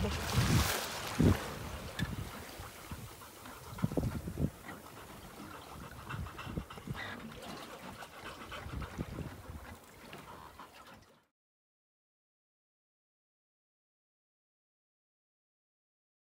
です。